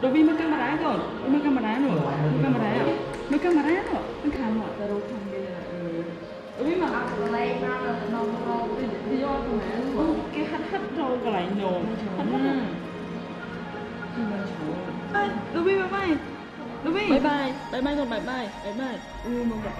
ดูวิ่งมาเกมาได้ก่อนวิ่งมารกมาได้หนูมาเกมาได้อ่ะมาเกมาได้หนูมันขาดหมดจะรู้ทำยังไงวิ่งมาอะไรมาเลยน้องๆที่ยอดตรงไหนแกฮัทฮัทโดนกระไลโนมัทฮัทที่มาโชว์ไปดูวิ่งไปไปดูวิ่งไปไปไปไปก่อนไปไปไปไปอือมึงแบบ